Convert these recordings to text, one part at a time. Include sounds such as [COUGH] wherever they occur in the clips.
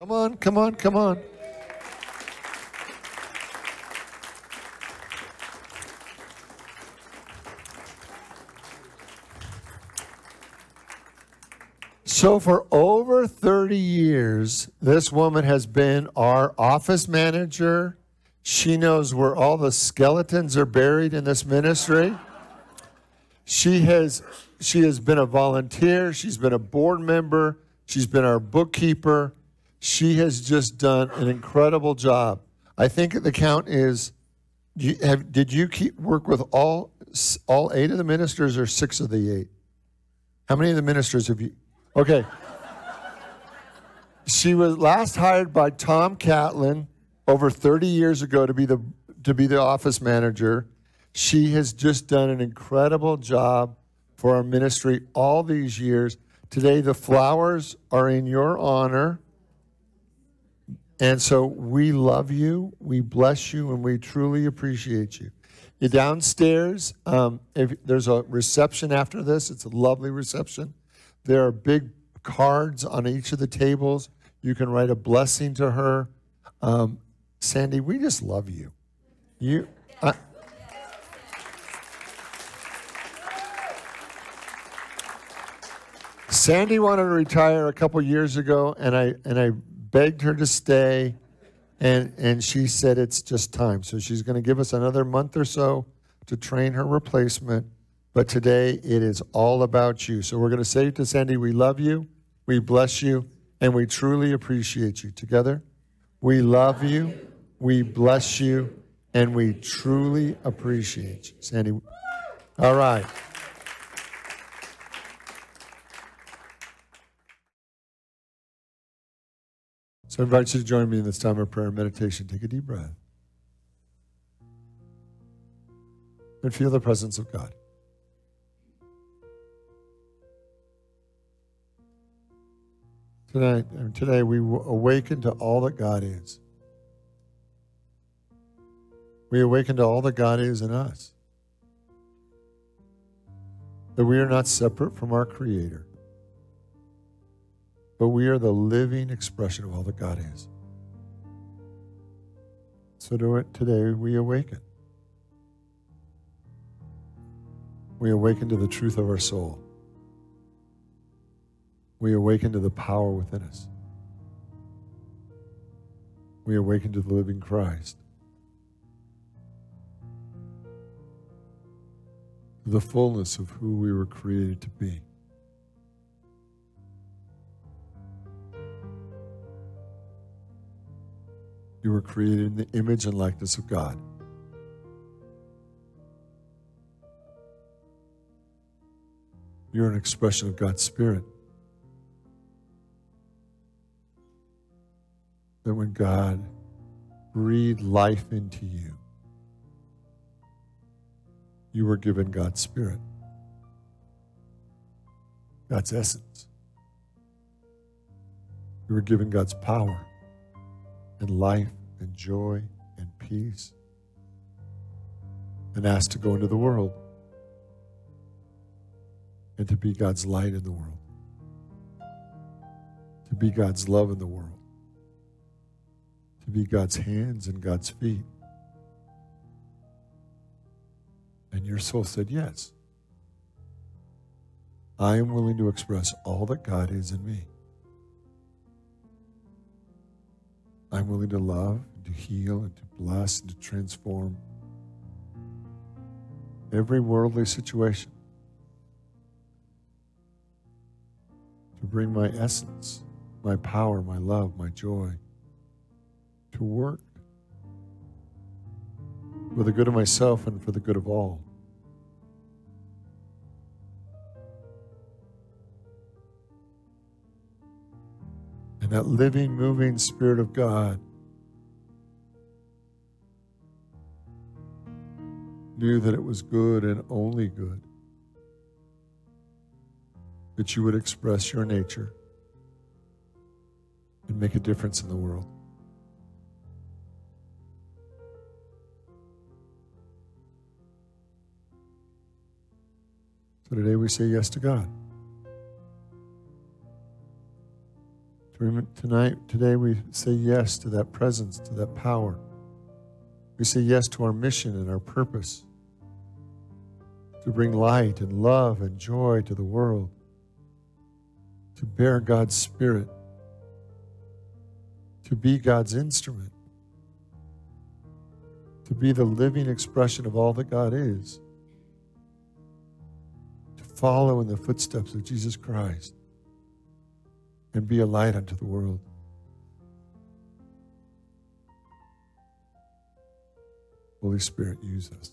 Come on, come on, come on. So, for over 30 years, this woman has been our office manager. She knows where all the skeletons are buried in this ministry. She has, she has been a volunteer, she's been a board member, she's been our bookkeeper. She has just done an incredible job. I think the count is you have, did you keep work with all all eight of the ministers or six of the eight? How many of the ministers have you? Okay. She was last hired by Tom Catlin over 30 years ago to be the to be the office manager. She has just done an incredible job for our ministry all these years. Today the flowers are in your honor. And so we love you, we bless you, and we truly appreciate you. You're downstairs. Um, if there's a reception after this, it's a lovely reception. There are big cards on each of the tables. You can write a blessing to her. Um, Sandy, we just love you. You. Uh, Sandy wanted to retire a couple years ago, and I and I begged her to stay, and and she said it's just time. So she's going to give us another month or so to train her replacement but today it is all about you. So we're going to say to Sandy, we love you, we bless you, and we truly appreciate you. Together, we love you, we bless you, and we truly appreciate you. Sandy, all right. So I invite you to join me in this time of prayer and meditation. Take a deep breath and feel the presence of God. Tonight and today we awaken to all that God is. We awaken to all that God is in us. That we are not separate from our Creator, but we are the living expression of all that God is. So to it today we awaken. We awaken to the truth of our soul we awaken to the power within us. We awaken to the living Christ. The fullness of who we were created to be. You were created in the image and likeness of God. You're an expression of God's Spirit. that when God breathed life into you, you were given God's Spirit, God's essence. You were given God's power and life and joy and peace and asked to go into the world and to be God's light in the world, to be God's love in the world to be God's hands and God's feet. And your soul said, Yes. I am willing to express all that God is in me. I'm willing to love, and to heal, and to bless, and to transform every worldly situation. To bring my essence, my power, my love, my joy to work for the good of myself and for the good of all. And that living, moving Spirit of God knew that it was good and only good that you would express your nature and make a difference in the world. So today we say yes to God. Tonight, today, we say yes to that presence, to that power. We say yes to our mission and our purpose. To bring light and love and joy to the world, to bear God's Spirit, to be God's instrument, to be the living expression of all that God is, to follow in the footsteps of Jesus Christ and be a light unto the world. Holy Spirit, use us.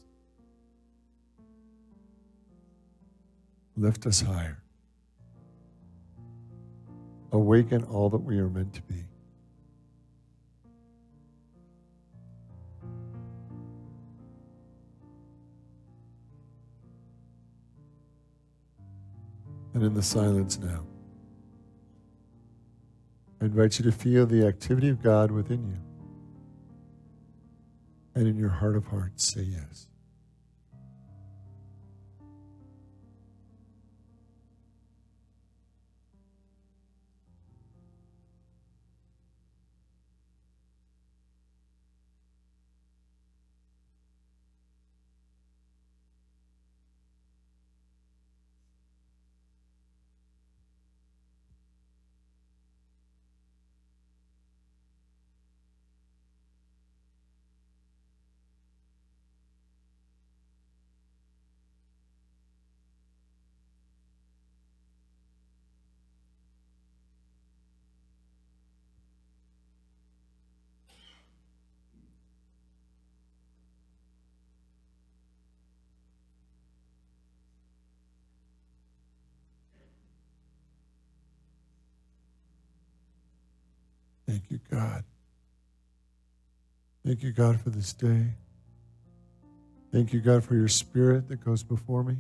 Lift us higher. Awaken all that we are meant to be. And in the silence now, I invite you to feel the activity of God within you. And in your heart of hearts, say yes. God. Thank you, God, for this day. Thank you, God, for your spirit that goes before me,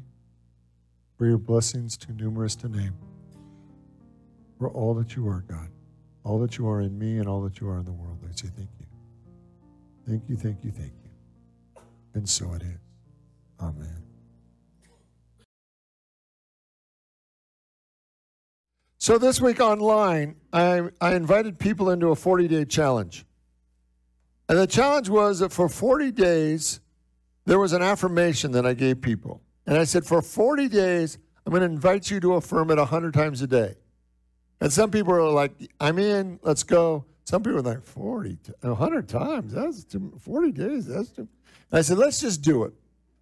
for your blessings too numerous to name, for all that you are, God, all that you are in me and all that you are in the world. I say thank you. Thank you, thank you, thank you. And so it is. Amen. So this week online, I, I invited people into a 40 day challenge. And the challenge was that for 40 days, there was an affirmation that I gave people. And I said, for 40 days, I'm going to invite you to affirm it 100 times a day. And some people are like, I'm in, let's go. Some people are like, 40, 100 times? That's too, 40 days? That's too. And I said, let's just do it.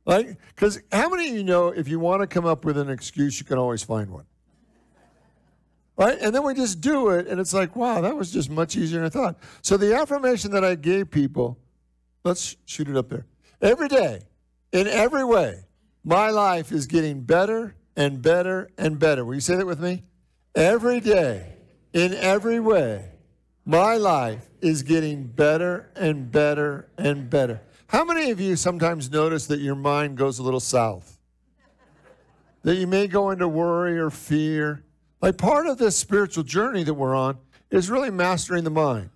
Like, because how many of you know if you want to come up with an excuse, you can always find one? Right? And then we just do it, and it's like, wow, that was just much easier than I thought. So the affirmation that I gave people, let's shoot it up there. Every day, in every way, my life is getting better and better and better. Will you say that with me? Every day, in every way, my life is getting better and better and better. How many of you sometimes notice that your mind goes a little south? That you may go into worry or fear like part of this spiritual journey that we're on is really mastering the mind.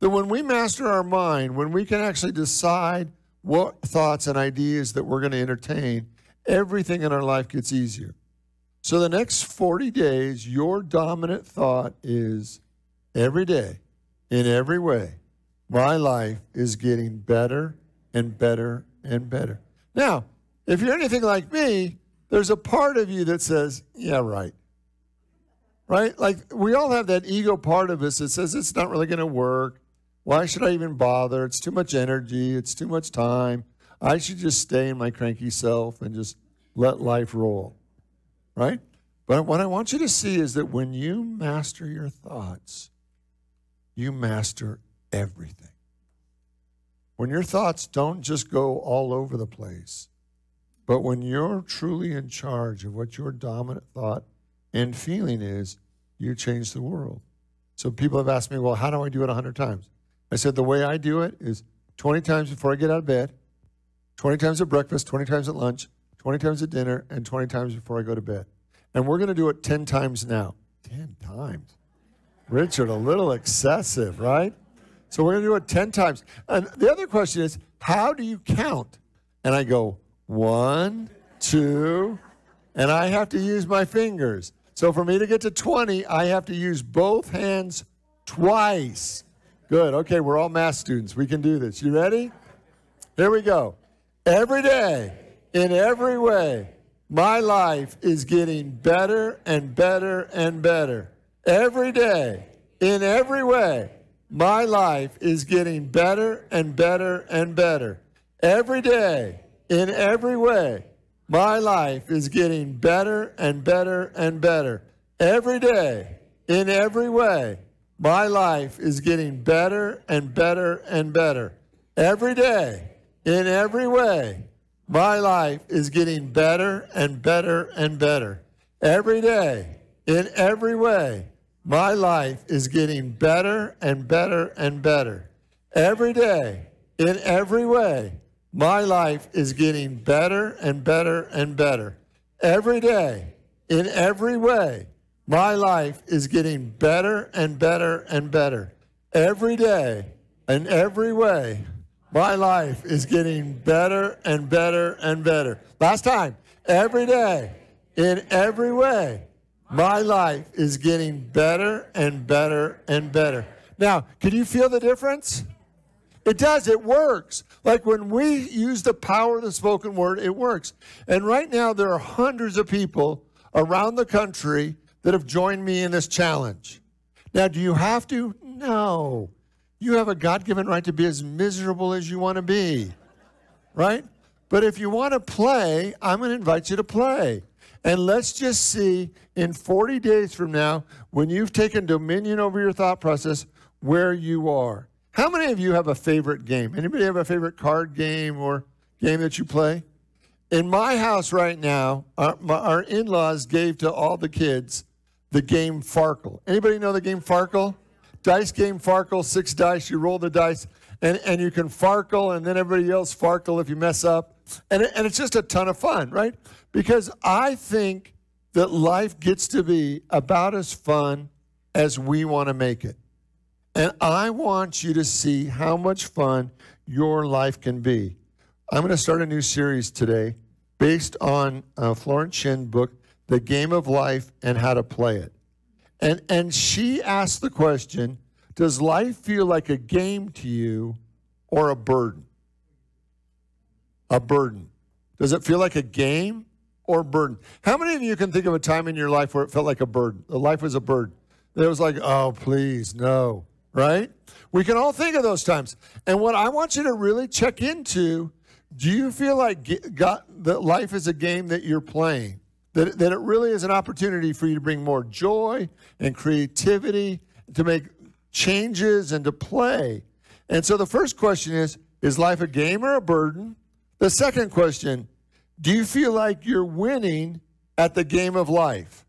That when we master our mind, when we can actually decide what thoughts and ideas that we're going to entertain, everything in our life gets easier. So the next 40 days, your dominant thought is every day, in every way, my life is getting better and better and better. Now, if you're anything like me, there's a part of you that says, yeah, right right? Like we all have that ego part of us that says it's not really going to work. Why should I even bother? It's too much energy. It's too much time. I should just stay in my cranky self and just let life roll, right? But what I want you to see is that when you master your thoughts, you master everything. When your thoughts don't just go all over the place, but when you're truly in charge of what your dominant thought and feeling is you change the world. So people have asked me, well, how do I do it 100 times? I said, the way I do it is 20 times before I get out of bed, 20 times at breakfast, 20 times at lunch, 20 times at dinner, and 20 times before I go to bed. And we're going to do it 10 times now. 10 times. Richard, a little excessive, right? So we're going to do it 10 times. And the other question is, how do you count? And I go, one, two, and I have to use my fingers. So for me to get to 20, I have to use both hands twice. Good. Okay, we're all math students. We can do this. You ready? Here we go. Every day, in every way, my life is getting better and better and better. Every day, in every way, my life is getting better and better and better. Every day, in every way, my life is getting better and better and better. Every day, in every way, my life is getting better and better and better. Every day, in every way, my life is getting better and better and better. Every day, in every way, my life is getting better and better and better. Every day, in every way, my life is getting better and better and better. Every day, in every way, my life is getting better and better and better. Every day, in every way, my life is getting better and better and better. Last time, every day, in every way, my life is getting better and better and better. Now, can you feel the difference? It does, it works. Like when we use the power of the spoken word, it works. And right now, there are hundreds of people around the country that have joined me in this challenge. Now, do you have to? No. You have a God given right to be as miserable as you want to be, right? But if you want to play, I'm going to invite you to play. And let's just see in 40 days from now, when you've taken dominion over your thought process, where you are. How many of you have a favorite game? Anybody have a favorite card game or game that you play? In my house right now, our, our in-laws gave to all the kids the game Farkle. Anybody know the game Farkle? Dice game Farkle, six dice, you roll the dice, and, and you can Farkle, and then everybody else Farkle if you mess up. And, it, and it's just a ton of fun, right? Because I think that life gets to be about as fun as we want to make it. And I want you to see how much fun your life can be. I'm going to start a new series today based on a Florence Shinn book, The Game of Life and How to Play It. And, and she asked the question Does life feel like a game to you or a burden? A burden. Does it feel like a game or burden? How many of you can think of a time in your life where it felt like a burden? The life was a burden. It was like, oh, please, no, right? We can all think of those times. And what I want you to really check into do you feel like God, that life is a game that you're playing? that, that it really is an opportunity for you to bring more joy and creativity, to make changes and to play. And so the first question is Is life a game or a burden? The second question Do you feel like you're winning at the game of life?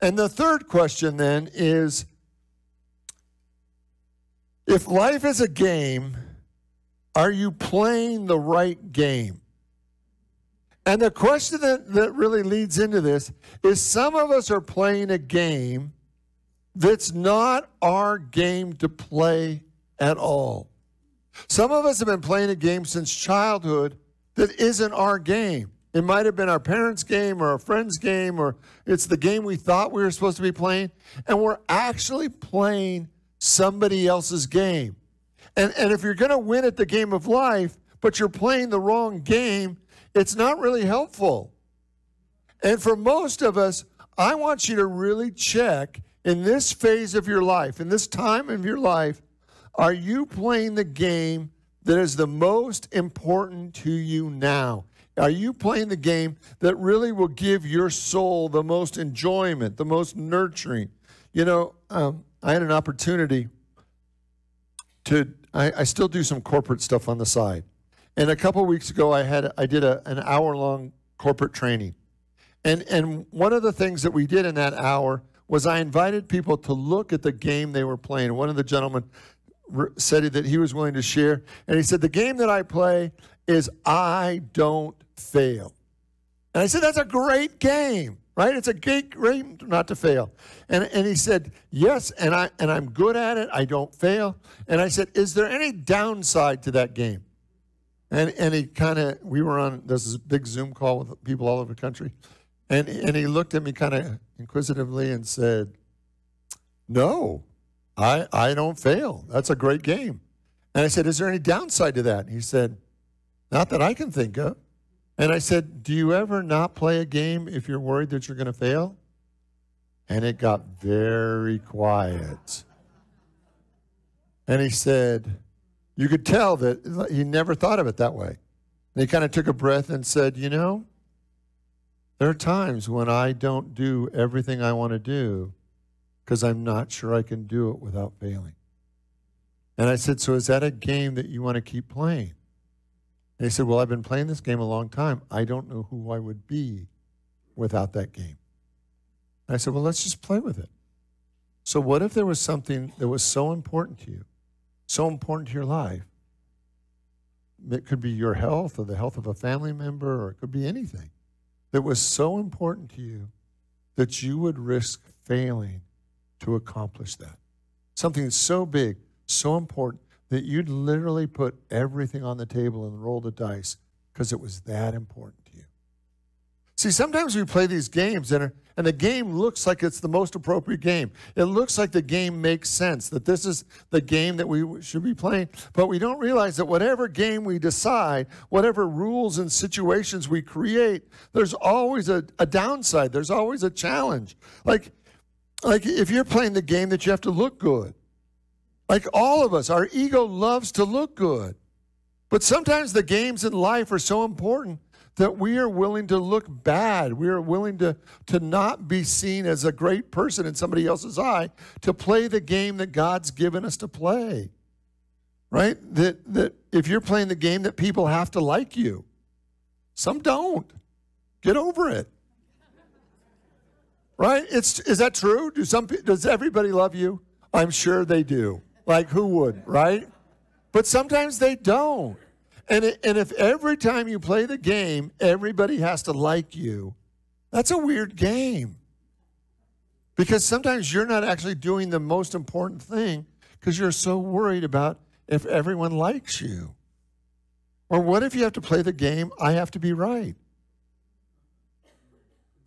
And the third question then is If life is a game, are you playing the right game? And the question that, that really leads into this is some of us are playing a game that's not our game to play at all. Some of us have been playing a game since childhood that isn't our game. It might have been our parents' game or a friend's game, or it's the game we thought we were supposed to be playing, and we're actually playing somebody else's game. And, and if you're going to win at the game of life, but you're playing the wrong game, it's not really helpful. And for most of us, I want you to really check in this phase of your life, in this time of your life, are you playing the game that is the most important to you now? Are you playing the game that really will give your soul the most enjoyment, the most nurturing? You know, um, I had an opportunity to, I, I still do some corporate stuff on the side. And a couple weeks ago, I had I did a, an hour long corporate training, and and one of the things that we did in that hour was I invited people to look at the game they were playing. One of the gentlemen said that he was willing to share, and he said the game that I play is I don't fail. And I said that's a great game, right? It's a great, great not to fail. And and he said yes, and I and I'm good at it. I don't fail. And I said, is there any downside to that game? And, and he kind of, we were on, this big Zoom call with people all over the country. And, and he looked at me kind of inquisitively and said, No, I, I don't fail. That's a great game. And I said, Is there any downside to that? And he said, Not that I can think of. And I said, Do you ever not play a game if you're worried that you're going to fail? And it got very quiet. And he said, You could tell that he never thought of it that way. And he kind of took a breath and said, You know, there are times when I don't do everything I want to do because I'm not sure I can do it without failing. And I said, So is that a game that you want to keep playing? And he said, Well, I've been playing this game a long time. I don't know who I would be without that game. And I said, Well, let's just play with it. So, what if there was something that was so important to you, so important to your life? It could be your health or the health of a family member, or it could be anything that was so important to you that you would risk failing to accomplish that. Something so big, so important, that you'd literally put everything on the table and roll the dice because it was that important to you. See, sometimes we play these games and, and the game looks like it's the most appropriate game. It looks like the game makes sense, that this is the game that we should be playing. But we don't realize that whatever game we decide, whatever rules and situations we create, there's always a, a downside. There's always a challenge. Like, like if you're playing the game that you have to look good, like all of us, our ego loves to look good. But sometimes the games in life are so important that we are willing to look bad. We are willing to, to not be seen as a great person in somebody else's eye, to play the game that God's given us to play. Right? That, that if you're playing the game that people have to like you, some don't. Get over it. Right? It's, is that true? Do some, does everybody love you? I'm sure they do. Like who would, right? But sometimes they don't. And, it, and if every time you play the game, everybody has to like you, that's a weird game. Because sometimes you're not actually doing the most important thing because you're so worried about if everyone likes you. Or what if you have to play the game, I have to be right?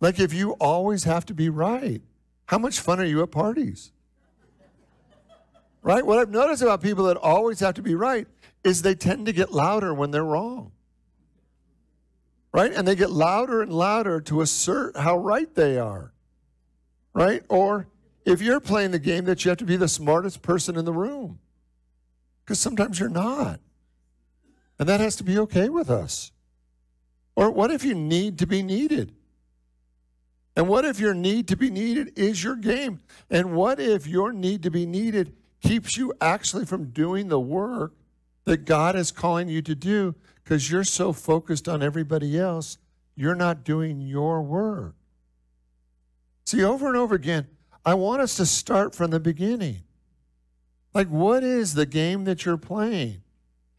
Like if you always have to be right, how much fun are you at parties? Right? What I've noticed about people that always have to be right is they tend to get louder when they're wrong. Right? And they get louder and louder to assert how right they are. Right? Or if you're playing the game that you have to be the smartest person in the room. Because sometimes you're not. And that has to be okay with us. Or what if you need to be needed? And what if your need to be needed is your game? And what if your need to be needed keeps you actually from doing the work that God is calling you to do because you're so focused on everybody else, you're not doing your work. See, over and over again, I want us to start from the beginning. Like, what is the game that you're playing?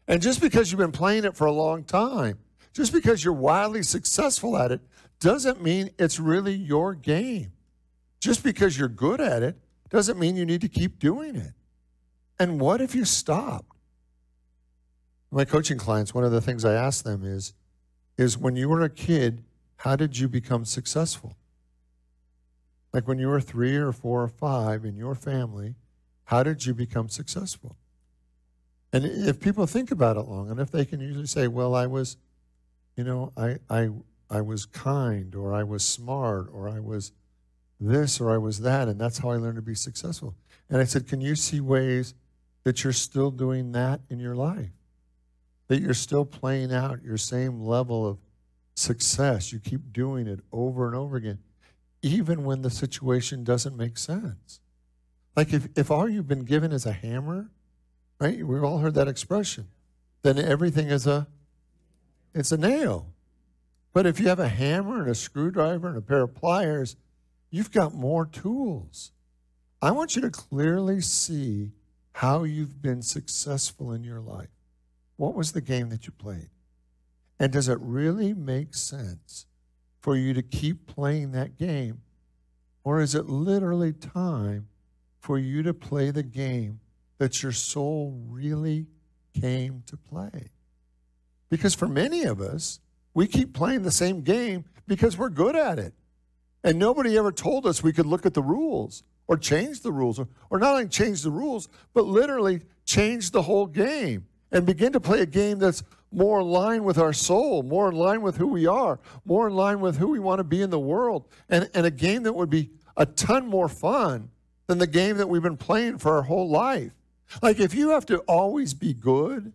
And just because you've been playing it for a long time, just because you're wildly successful at it, doesn't mean it's really your game. Just because you're good at it doesn't mean you need to keep doing it. And what if you stopped? My coaching clients, one of the things I ask them is, is when you were a kid, how did you become successful? Like when you were three or four or five in your family, how did you become successful? And if people think about it long enough, they can usually say, well, I was, you know, I, I, I was kind, or I was smart, or I was this, or I was that, and that's how I learned to be successful. And I said, can you see ways that you're still doing that in your life, that you're still playing out your same level of success. You keep doing it over and over again, even when the situation doesn't make sense. Like if, if all you've been given is a hammer, right? We've all heard that expression. Then everything is a it's a nail. But if you have a hammer and a screwdriver and a pair of pliers, you've got more tools. I want you to clearly see how you've been successful in your life. What was the game that you played? And does it really make sense for you to keep playing that game? Or is it literally time for you to play the game that your soul really came to play? Because for many of us, we keep playing the same game because we're good at it. And nobody ever told us we could look at the rules or change the rules, or, or not only change the rules, but literally change the whole game and begin to play a game that's more in line with our soul, more in line with who we are, more in line with who we want to be in the world, and, and a game that would be a ton more fun than the game that we've been playing for our whole life. Like, if you have to always be good,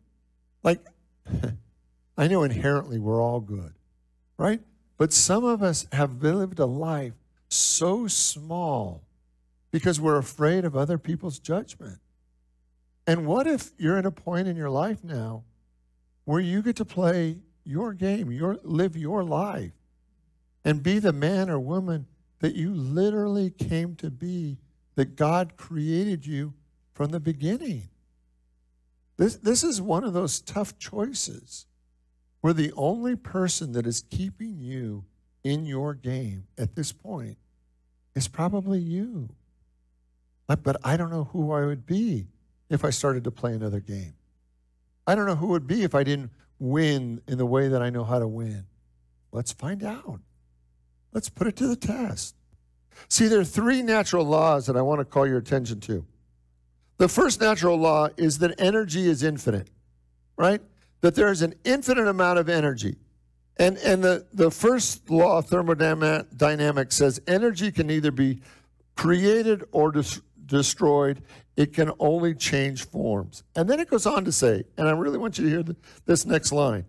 like, [LAUGHS] I know inherently we're all good, right? But some of us have lived a life so small because we're afraid of other people's judgment. And what if you're at a point in your life now where you get to play your game, your live your life, and be the man or woman that you literally came to be, that God created you from the beginning? This, this is one of those tough choices where the only person that is keeping you in your game at this point is probably you. But I don't know who I would be if I started to play another game. I don't know who would be if I didn't win in the way that I know how to win. Let's find out. Let's put it to the test. See, there are three natural laws that I want to call your attention to. The first natural law is that energy is infinite, right? That there is an infinite amount of energy. And, and the, the first law of thermodynamics says energy can either be created or dis- destroyed. It can only change forms. And then it goes on to say, and I really want you to hear this next line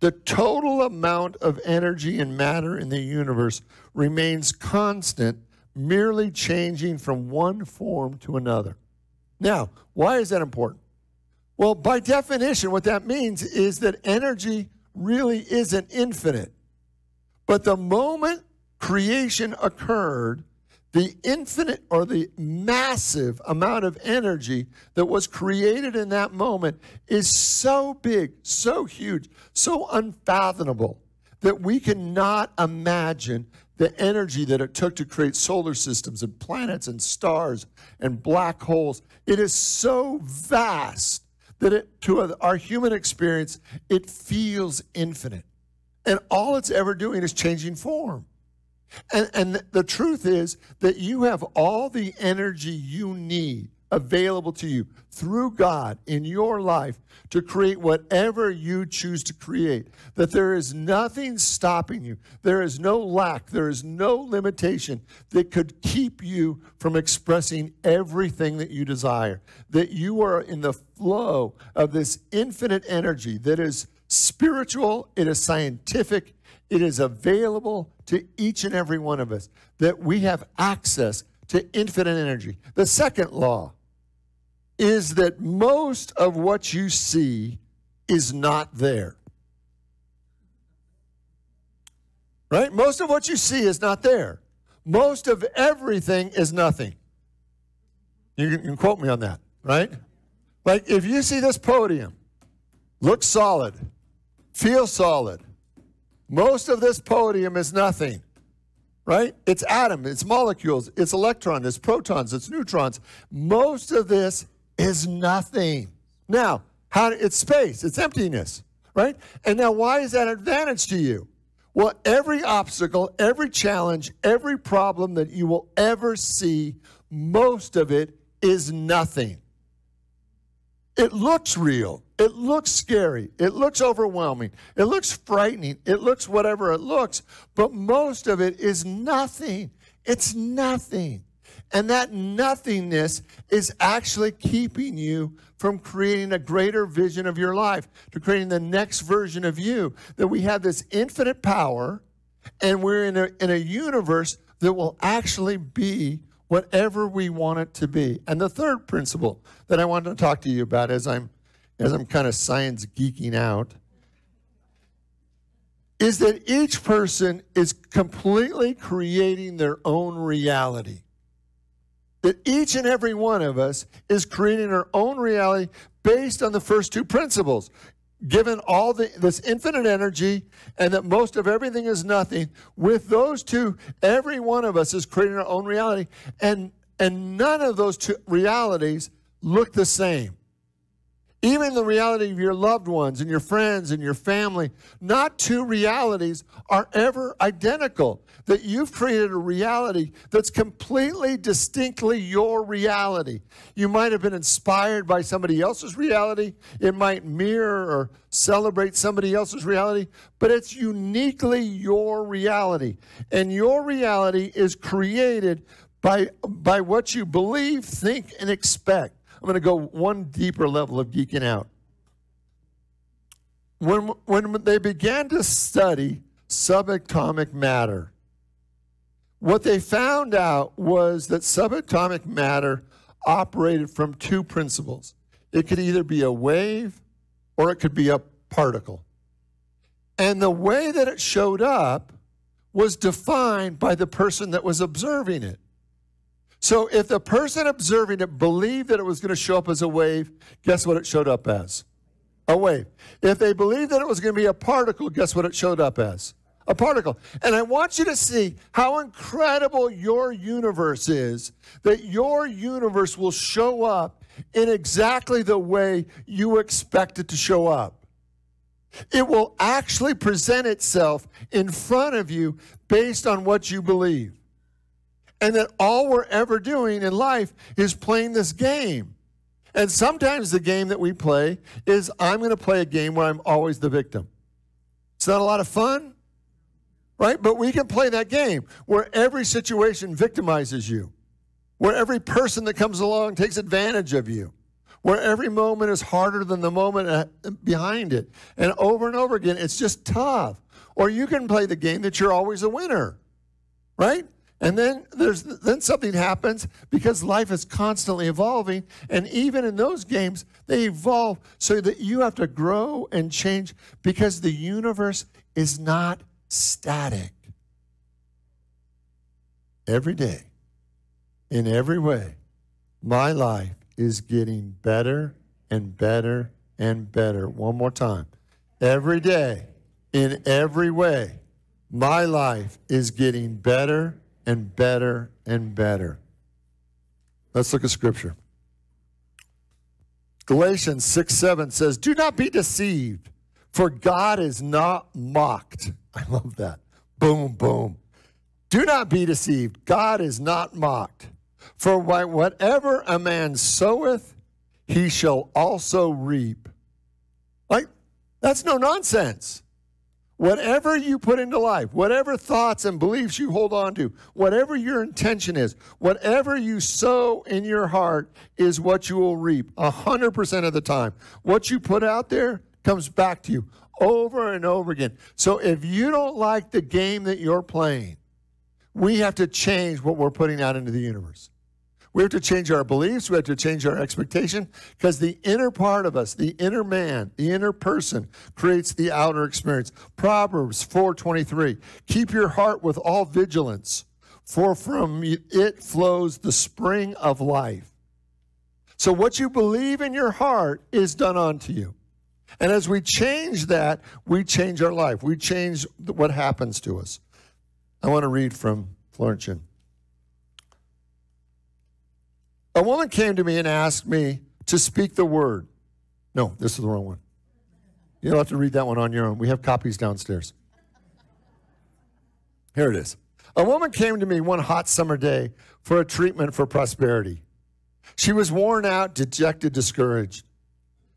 the total amount of energy and matter in the universe remains constant, merely changing from one form to another. Now, why is that important? Well, by definition, what that means is that energy really isn't infinite. But the moment creation occurred, the infinite or the massive amount of energy that was created in that moment is so big, so huge, so unfathomable that we cannot imagine the energy that it took to create solar systems and planets and stars and black holes. It is so vast that it, to our human experience, it feels infinite. And all it's ever doing is changing form. And, and the truth is that you have all the energy you need available to you through God in your life to create whatever you choose to create. That there is nothing stopping you, there is no lack, there is no limitation that could keep you from expressing everything that you desire. That you are in the flow of this infinite energy that is spiritual, it is scientific, it is available to each and every one of us. That we have access to infinite energy. The second law is that most of what you see is not there. Right? Most of what you see is not there. Most of everything is nothing. You can, quote me on that, right? Like if you see this podium, looks solid, feels solid, most of this podium is nothing right? It's atom, it's molecules, it's electrons, it's protons, it's neutrons. Most of this is nothing. Now, how it's space, it's emptiness, right? And now why is that advantage to you? Well, every obstacle, every challenge, every problem that you will ever see, most of it is nothing. It looks real. It looks scary. It looks overwhelming. It looks frightening. It looks whatever it looks, but most of it is nothing. It's nothing. And that nothingness is actually keeping you from creating a greater vision of your life, to creating the next version of you. That we have this infinite power and we're in a, in a universe that will actually be whatever we want it to be. And the third principle that I want to talk to you about as I'm as I'm kind of science geeking out is that each person is completely creating their own reality that each and every one of us is creating our own reality based on the first two principles. Given all the, this infinite energy and that most of everything is nothing, with those two, every one of us is creating our own reality. And, and none of those two realities look the same. Even the reality of your loved ones and your friends and your family. Not two realities are ever identical. That you've created a reality that's completely distinctly your reality. You might have been inspired by somebody else's reality, it might mirror or celebrate somebody else's reality, but it's uniquely your reality. And your reality is created by, by what you believe, think, and expect. I'm going to go one deeper level of geeking out. When, when they began to study subatomic matter, what they found out was that subatomic matter operated from two principles. It could either be a wave or it could be a particle. And the way that it showed up was defined by the person that was observing it. So if the person observing it believed that it was going to show up as a wave, guess what it showed up as? A wave. If they believed that it was going to be a particle, guess what it showed up as? A particle. And I want you to see how incredible your universe is, that your universe will show up in exactly the way you expect it to show up. It will actually present itself in front of you based on what you believe and that all we're ever doing in life is playing this game. And sometimes the game that we play is I'm going to play a game where I'm always the victim. It's not a lot of fun, right? But we can play that game where every situation victimizes you, where every person that comes along takes advantage of you, where every moment is harder than the moment uh, behind it. And over and over again, it's just tough. Or you can play the game that you're always a winner, right? And then there's then something happens because life is constantly evolving and even in those games they evolve so that you have to grow and change because the universe is not static. Every day in every way my life is getting better and better and better. One more time. Every day in every way my life is getting better and better and better. Let's look at scripture. Galatians 6 7 says, Do not be deceived, for God is not mocked. [LAUGHS] I love that. Boom, boom. Do not be deceived. God is not mocked. For whatever a man soweth, he shall also reap. Like, that's no nonsense. Whatever you put into life, whatever thoughts and beliefs you hold on to, whatever your intention is, whatever you sow in your heart is what you will reap 100% of the time. What you put out there comes back to you over and over again. So if you don't like the game that you're playing, we have to change what we're putting out into the universe. We have to change our beliefs. We have to change our expectation because the inner part of us, the inner man, the inner person creates the outer experience. Proverbs 4:23. Keep your heart with all vigilance, for from it flows the spring of life. So what you believe in your heart is done unto you. And as we change that, we change our life. We change what happens to us. I want to read from Florence Shinn. A woman came to me and asked me to speak the word. No, this is the wrong one. You'll have to read that one on your own. We have copies downstairs. Here it is. A woman came to me one hot summer day for a treatment for prosperity. She was worn out, dejected, discouraged.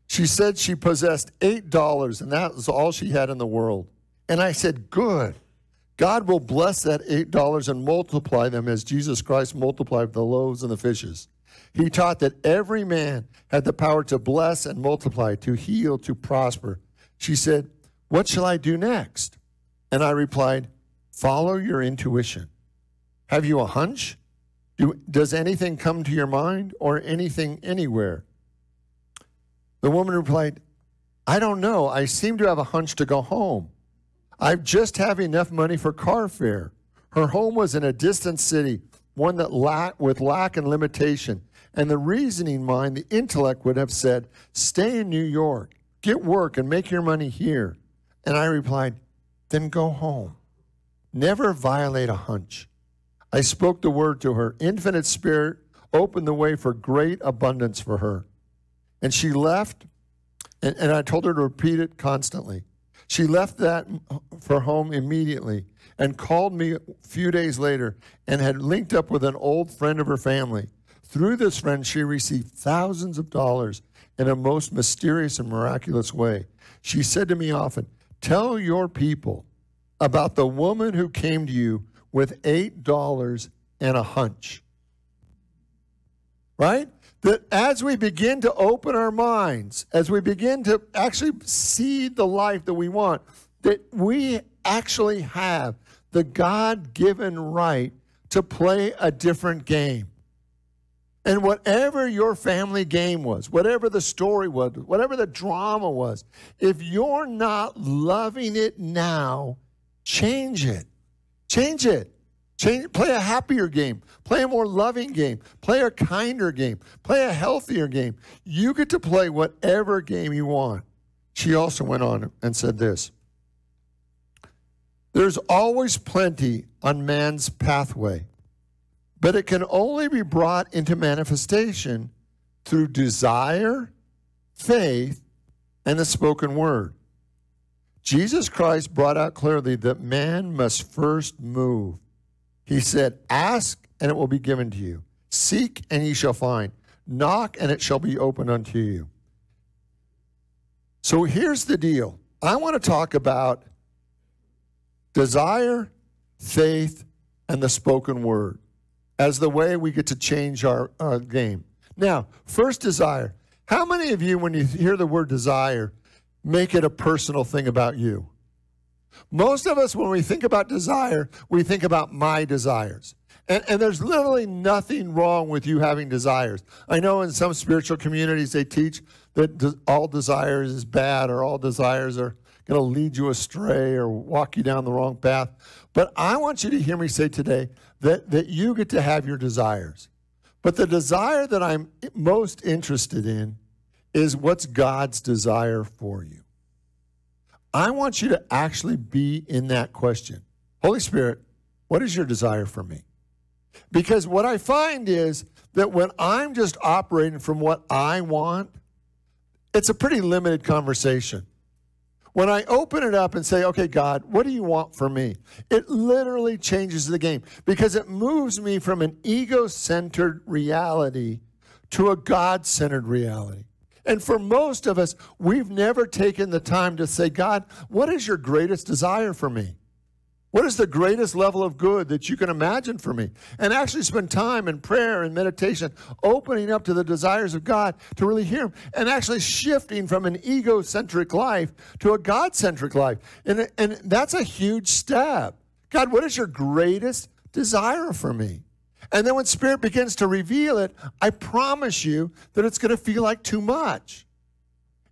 She said she possessed $8 and that was all she had in the world. And I said, Good. God will bless that $8 and multiply them as Jesus Christ multiplied the loaves and the fishes. He taught that every man had the power to bless and multiply, to heal, to prosper. She said, What shall I do next? And I replied, Follow your intuition. Have you a hunch? Do, does anything come to your mind or anything anywhere? The woman replied, I don't know. I seem to have a hunch to go home. I just have enough money for car fare. Her home was in a distant city, one that lack with lack and limitation. And the reasoning mind, the intellect would have said, stay in New York, get work, and make your money here. And I replied, then go home. Never violate a hunch. I spoke the word to her. Infinite Spirit opened the way for great abundance for her. And she left And, and I told her to repeat it constantly. She left that for home immediately and called me a few days later and had linked up with an old friend of her family. Through this friend, she received thousands of dollars in a most mysterious and miraculous way. She said to me often, Tell your people about the woman who came to you with $8 and a hunch. Right? That as we begin to open our minds, as we begin to actually see the life that we want, that we actually have the God given right to play a different game. And whatever your family game was, whatever the story was, whatever the drama was, if you're not loving it now, change it. Change it. Change, play a happier game. Play a more loving game. Play a kinder game. Play a healthier game. You get to play whatever game you want. She also went on and said this There's always plenty on man's pathway but it can only be brought into manifestation through desire, faith, and the spoken word. Jesus Christ brought out clearly that man must first move. He said, Ask, and it will be given to you. Seek, and ye shall find. Knock, and it shall be opened unto you. So here's the deal I want to talk about desire, faith, and the spoken word as the way we get to change our, our game. Now, first desire. How many of you, when you hear the word desire, make it a personal thing about you? Most of us, when we think about desire, we think about my desires. And, and, there's literally nothing wrong with you having desires. I know in some spiritual communities they teach that all desires is bad or all desires are going to lead you astray or walk you down the wrong path. But I want you to hear me say today that, that you get to have your desires. But the desire that I'm most interested in is what's God's desire for you. I want you to actually be in that question. Holy Spirit, what is your desire for me? Because what I find is that when I'm just operating from what I want, it's a pretty limited conversation. When I open it up and say, okay, God, what do you want for me? It literally changes the game because it moves me from an ego centered reality to a God centered reality. And for most of us, we've never taken the time to say, God, what is your greatest desire for me? What is the greatest level of good that you can imagine for me? And actually spend time in prayer and meditation, opening up to the desires of God to really hear Him, and actually shifting from an egocentric life to a God centric life. And, and that's a huge step. God, what is your greatest desire for me? And then when Spirit begins to reveal it, I promise you that it's going to feel like too much.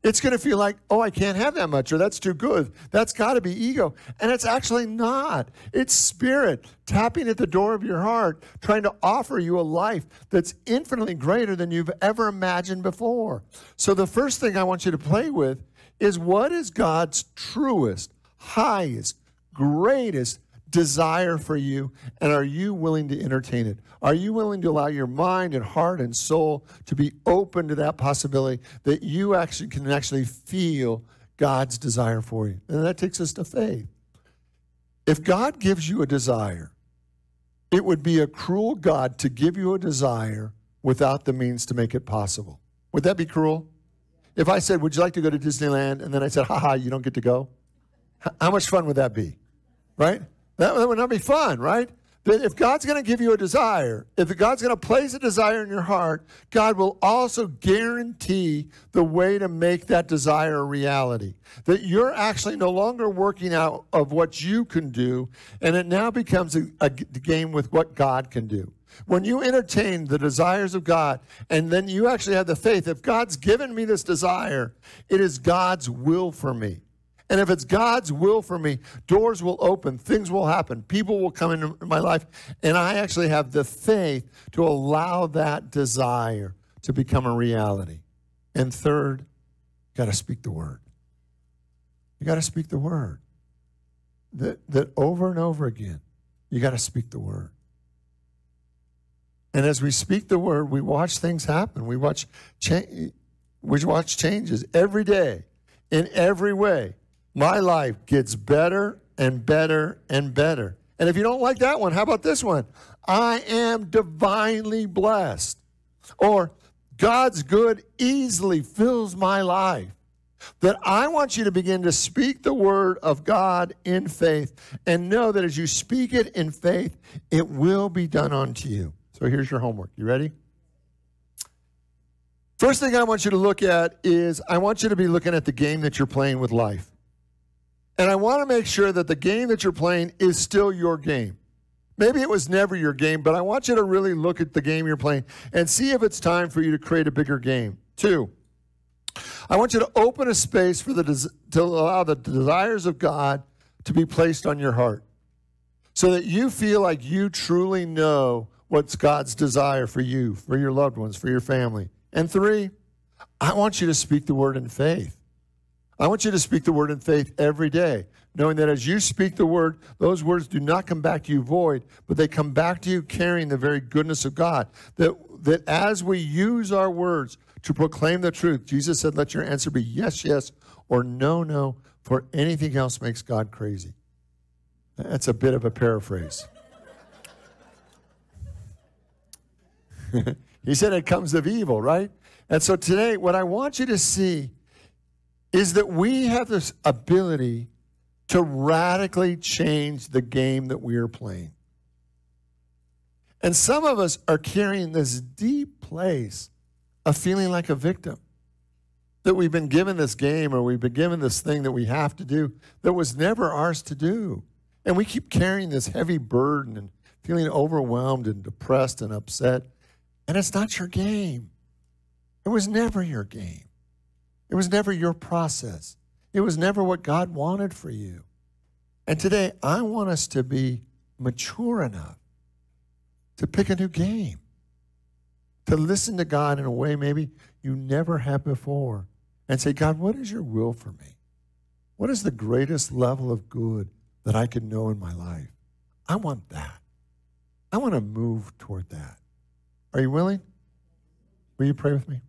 It's going to feel like, oh, I can't have that much, or that's too good. That's got to be ego. And it's actually not. It's spirit tapping at the door of your heart, trying to offer you a life that's infinitely greater than you've ever imagined before. So, the first thing I want you to play with is what is God's truest, highest, greatest desire for you? And are you willing to entertain it? Are you willing to allow your mind and heart and soul to be open to that possibility that you actually can actually feel God's desire for you? And that takes us to faith. If God gives you a desire, it would be a cruel God to give you a desire without the means to make it possible. Would that be cruel? If I said, Would you like to go to Disneyland? And then I said, Haha, you don't get to go. How much fun would that be? Right? That, that would not be fun, right? But if God's going to give you a desire, if God's going to place a desire in your heart, God will also guarantee the way to make that desire a reality. That you're actually no longer working out of what you can do, and it now becomes a, a game with what God can do. When you entertain the desires of God, and then you actually have the faith, if God's given me this desire, it is God's will for me. And if it's God's will for me, doors will open, things will happen, people will come into my life, and I actually have the faith to allow that desire to become a reality. And third, you got to speak the word. You got to speak the word. That, that over and over again, you got to speak the word. And as we speak the word, we watch things happen. We watch change. we watch changes every day in every way. My life gets better and better and better. And if you don't like that one, how about this one? I am divinely blessed. Or God's good easily fills my life. That I want you to begin to speak the word of God in faith and know that as you speak it in faith, it will be done unto you. So here's your homework. You ready? First thing I want you to look at is I want you to be looking at the game that you're playing with life. And I want to make sure that the game that you're playing is still your game. Maybe it was never your game, but I want you to really look at the game you're playing and see if it's time for you to create a bigger game. Two, I want you to open a space for the to allow the desires of God to be placed on your heart so that you feel like you truly know what's God's desire for you, for your loved ones, for your family. And three, I want you to speak the word in faith. I want you to speak the word in faith every day, knowing that as you speak the word, those words do not come back to you void, but they come back to you carrying the very goodness of God. That, that as we use our words to proclaim the truth, Jesus said, let your answer be yes, yes, or no, no, for anything else makes God crazy. That's a bit of a paraphrase. [LAUGHS] he said it comes of evil, right? And so today, what I want you to see is that we have this ability to radically change the game that we are playing. And some of us are carrying this deep place of feeling like a victim. That we've been given this game or we've been given this thing that we have to do that was never ours to do. And we keep carrying this heavy burden and feeling overwhelmed and depressed and upset. And it's not your game. It was never your game. It was never your process. It was never what God wanted for you. And today, I want us to be mature enough to pick a new game, to listen to God in a way maybe you never have before, and say, God, what is your will for me? What is the greatest level of good that I can know in my life? I want that. I want to move toward that. Are you willing? Will you pray with me?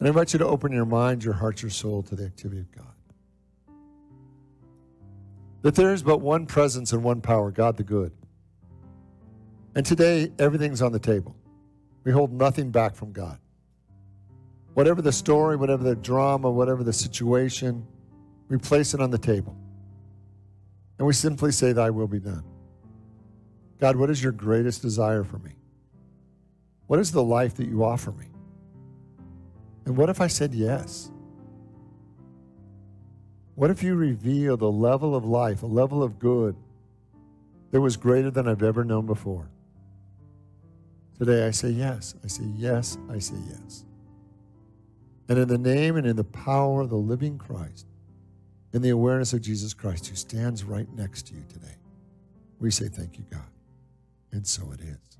And I invite you to open your mind, your heart, your soul to the activity of God. That there is but one presence and one power, God the good. And today, everything's on the table. We hold nothing back from God. Whatever the story, whatever the drama, whatever the situation, we place it on the table. And we simply say, Thy will be done. God, what is your greatest desire for me? What is the life that you offer me? And what if I said yes? What if you revealed a level of life, a level of good that was greater than I've ever known before? Today I say yes. I say yes. I say yes. And in the name and in the power of the living Christ, in the awareness of Jesus Christ who stands right next to you today, we say thank you, God. And so it is.